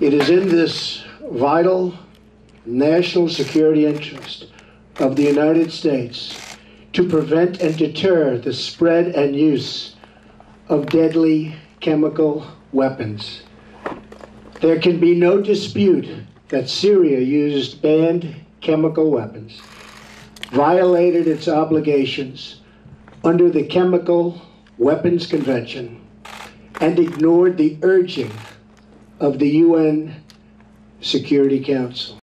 It is in this vital national security interest of the United States to prevent and deter the spread and use of deadly chemical weapons. There can be no dispute that Syria used banned chemical weapons, violated its obligations under the Chemical Weapons Convention, and ignored the urging of the UN Security Council.